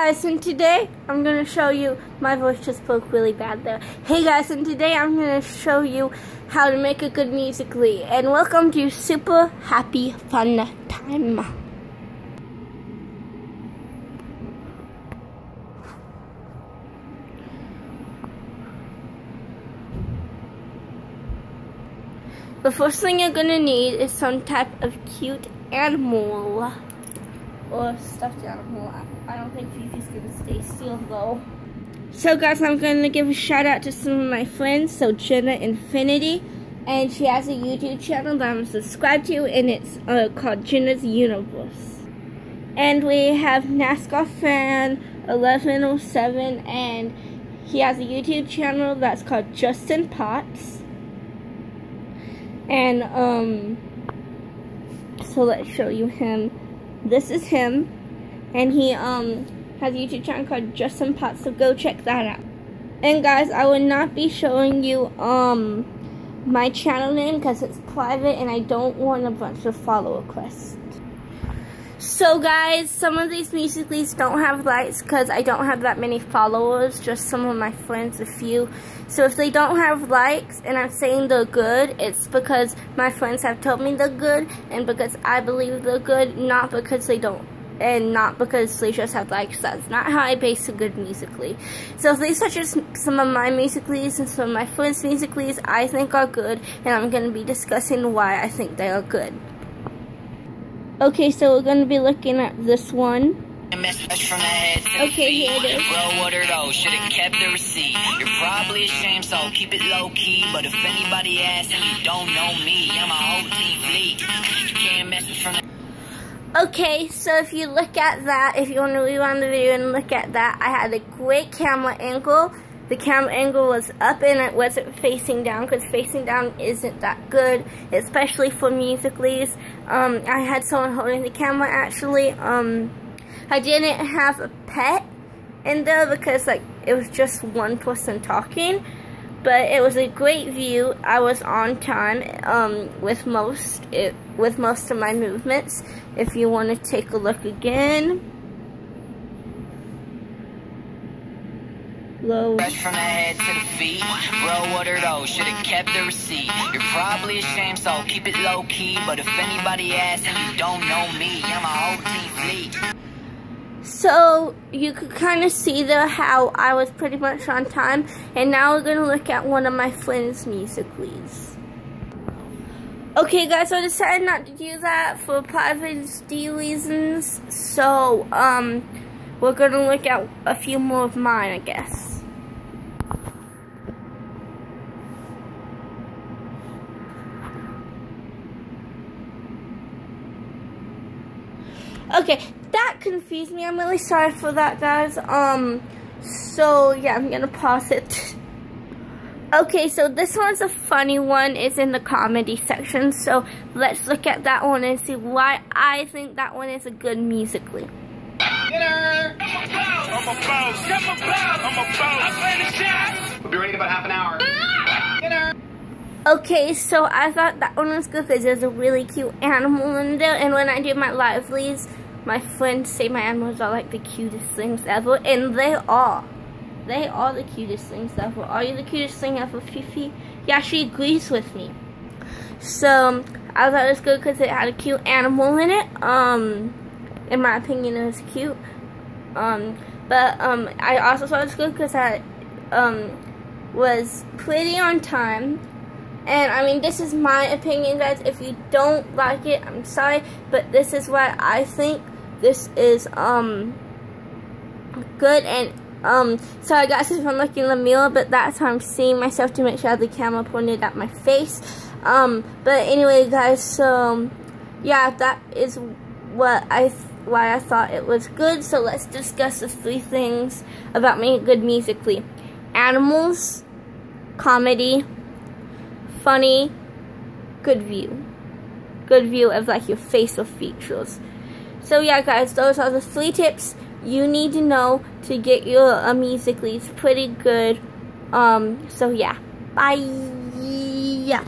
guys, and today I'm going to show you, my voice just spoke really bad there. Hey guys, and today I'm going to show you how to make a good Musical.ly. And welcome to Super Happy Fun Time. The first thing you're going to need is some type of cute animal or stuffed animal. I don't think Fifi's gonna stay still though. So guys, I'm gonna give a shout out to some of my friends. So Jenna Infinity, and she has a YouTube channel that I'm subscribed to, and it's uh, called Jenna's Universe. And we have NASCAR fan 1107, and he has a YouTube channel that's called Justin Potts. And um, so let's show you him this is him. And he um has a YouTube channel called Justin Potts, so go check that out. And guys, I will not be showing you um my channel name because it's private and I don't want a bunch of follow requests. So guys, some of these Musical.lys don't have likes because I don't have that many followers, just some of my friends, a few. So if they don't have likes and I'm saying they're good, it's because my friends have told me they're good and because I believe they're good, not because they don't. And not because they just have likes. That's not how I base a good Musical.ly. So if these are just some of my Musical.lys and some of my friends' Musical.lys I think are good, and I'm going to be discussing why I think they are good. Okay, so we're going to be looking at this one. Okay, here it is. Bro, what are those? Oh, Should have kept the receipt. You're probably ashamed, so keep it low key. But if anybody asks and you don't know me, I'm a OT fleet. You can't mess with from Okay, so if you look at that, if you want to rewind the video and look at that, I had a great camera angle the camera angle was up and it wasn't facing down because facing down isn't that good, especially for Musical.lys. Um, I had someone holding the camera actually. Um, I didn't have a pet in there because like it was just one person talking. But it was a great view. I was on time um, with most it, with most of my movements. If you want to take a look again. Low. Fresh from the head to the feet. Bro, what are those? Should've kept the receipt. You're probably ashamed, so keep it low key. But if anybody asks and you don't know me, I'm a OT fleet. So you could kind of see the how I was pretty much on time. And now we're going to look at one of my friends' music Musical.lys. Okay guys, so I decided not to do that for privacy reasons. So, um, we're going to look at a few more of mine, I guess. Okay, that confused me. I'm really sorry for that, guys. Um, so, yeah, I'm gonna pause it. Okay, so this one's a funny one. It's in the comedy section. So, let's look at that one and see why I think that one is a good Musical.ly. Dinner! I'm a boss. I'm a boss. I'm a boss. I play the shot. We'll be ready in about half an hour. Okay, so I thought that one was good because there's a really cute animal in there. And when I do my livelies, my friends say my animals are like the cutest things ever. And they are. They are the cutest things ever. Are you the cutest thing ever, Fifi? Yeah, she agrees with me. So, I thought it was good because it had a cute animal in it. Um, in my opinion, it was cute. Um, but um, I also thought it was good because I um, was pretty on time and I mean, this is my opinion, guys. If you don't like it, I'm sorry. But this is what I think. This is, um, good. And, um, sorry guys if I'm looking in the mirror, but that's how I'm seeing myself to make sure the camera pointed at my face. Um, but anyway, guys, so, yeah, that is what I, why I thought it was good. So let's discuss the three things about me good Musical.ly. Animals, comedy, funny, good view. Good view of like your facial features. So yeah guys, those are the three tips you need to know to get your uh, Musical.lys pretty good. Um, so yeah. Bye. Yeah.